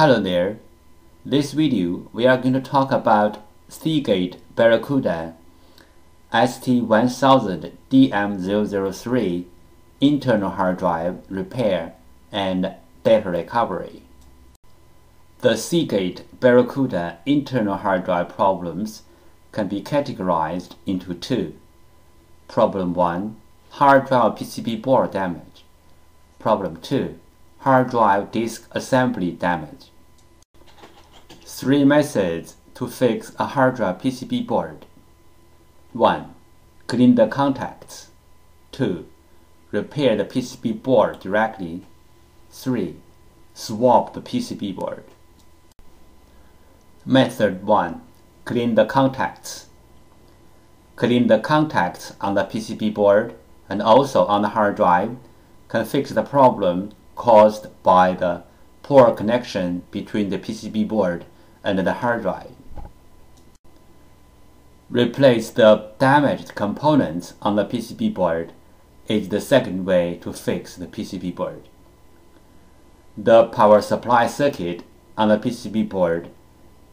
Hello there. This video we are going to talk about Seagate Barracuda ST1000DM003 internal hard drive repair and data recovery. The Seagate Barracuda internal hard drive problems can be categorized into two. Problem 1 Hard drive PCB board damage. Problem 2 Hard drive disk assembly damage. Three methods to fix a hard drive PCB board. 1. Clean the contacts. 2. Repair the PCB board directly. 3. Swap the PCB board. Method 1. Clean the contacts. Clean the contacts on the PCB board and also on the hard drive can fix the problem caused by the poor connection between the PCB board and the hard drive. Replace the damaged components on the PCB board is the second way to fix the PCB board. The power supply circuit on the PCB board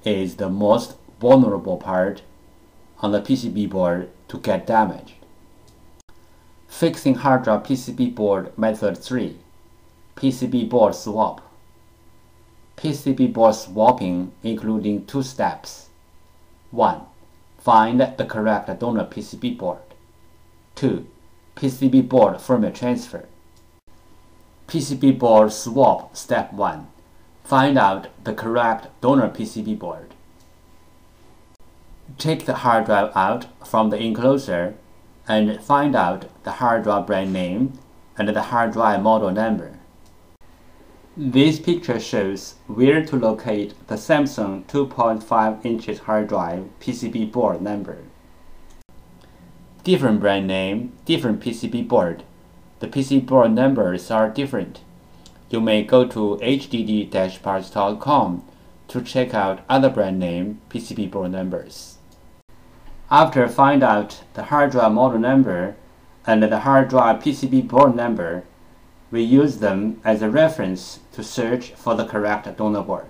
is the most vulnerable part on the PCB board to get damaged. Fixing hard drive PCB board method 3 PCB board swap PCB board swapping including two steps. 1. Find the correct donor PCB board. 2. PCB board firmware transfer. PCB board swap step 1. Find out the correct donor PCB board. Take the hard drive out from the enclosure and find out the hard drive brand name and the hard drive model number. This picture shows where to locate the Samsung 2.5 inches hard drive PCB board number. Different brand name, different PCB board. The PCB board numbers are different. You may go to hdd-parts.com to check out other brand name PCB board numbers. After find out the hard drive model number and the hard drive PCB board number, we use them as a reference to search for the correct donor board.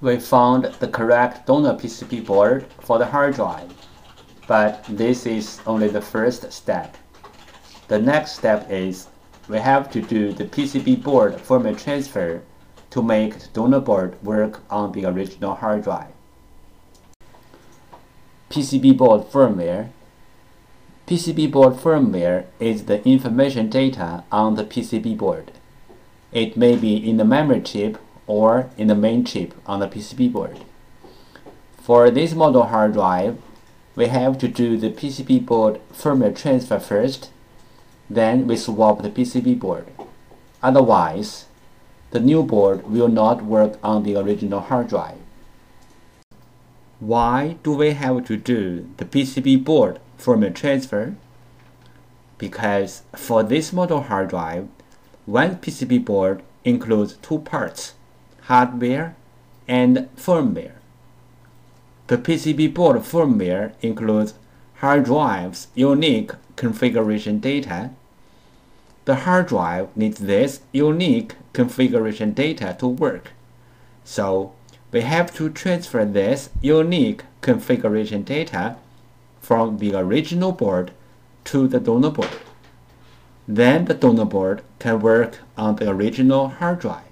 We found the correct donor PCB board for the hard drive, but this is only the first step. The next step is we have to do the PCB board firmware transfer to make the donor board work on the original hard drive. PCB board firmware PCB board firmware is the information data on the PCB board. It may be in the memory chip or in the main chip on the PCB board. For this model hard drive, we have to do the PCB board firmware transfer first, then we swap the PCB board. Otherwise, the new board will not work on the original hard drive. Why do we have to do the PCB board firmware transfer? Because for this model hard drive, one PCB board includes two parts, hardware and firmware. The PCB board firmware includes hard drive's unique configuration data. The hard drive needs this unique configuration data to work. So we have to transfer this unique configuration data from the original board to the donor board. Then the donor board can work on the original hard drive.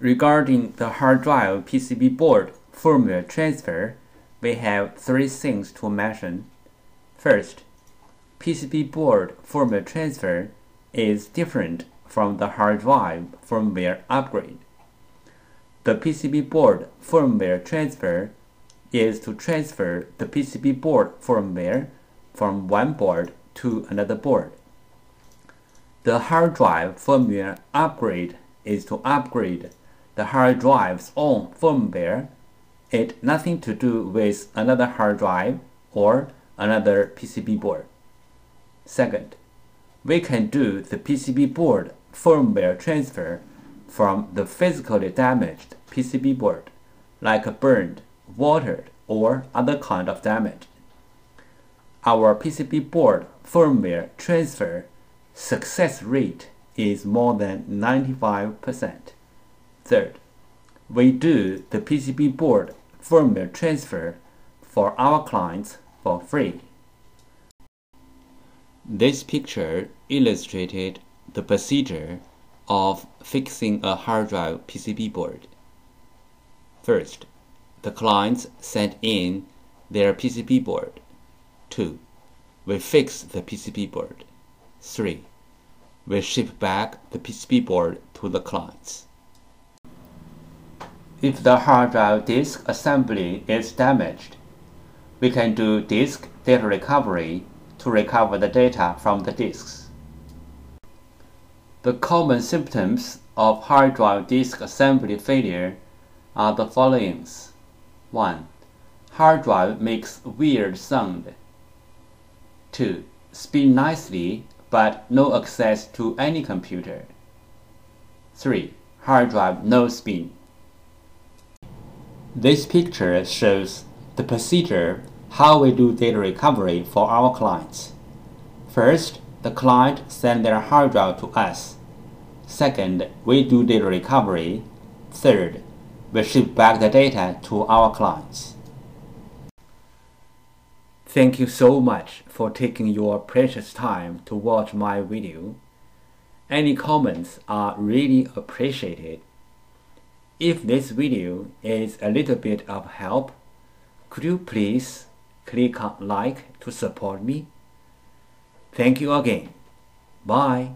Regarding the hard drive PCB board firmware transfer, we have three things to mention. First, PCB board firmware transfer is different from the hard drive firmware upgrade. The PCB board firmware transfer is to transfer the PCB board firmware from one board to another board. The hard drive firmware upgrade is to upgrade the hard drive's own firmware. It nothing to do with another hard drive or another PCB board. Second, we can do the PCB board firmware transfer from the physically damaged PCB board, like burned, watered, or other kind of damage. Our PCB board firmware transfer success rate is more than 95%. Third, we do the PCB board firmware transfer for our clients for free. This picture illustrated the procedure of fixing a hard drive PCB board. First, the clients send in their PCB board. 2. We fix the PCB board. 3. We ship back the PCB board to the clients. If the hard drive disk assembly is damaged, we can do disk data recovery to recover the data from the disks. The common symptoms of hard drive disk assembly failure are the following. 1. Hard drive makes weird sound. 2. Spin nicely but no access to any computer. 3. Hard drive no spin. This picture shows the procedure how we do data recovery for our clients. First, the client send their hard drive to us. Second, we do data recovery. Third, we ship back the data to our clients. Thank you so much for taking your precious time to watch my video. Any comments are really appreciated. If this video is a little bit of help, could you please click on like to support me? Thank you again. Bye.